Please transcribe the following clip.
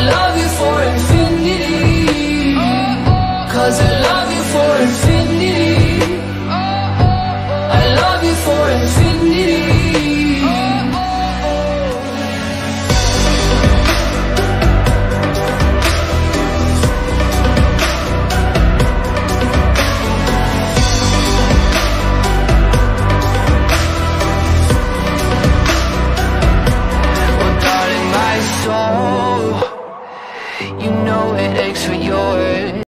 love you for infinity. Cause I love you for infinity. I love you for infinity. Oh know it aches for your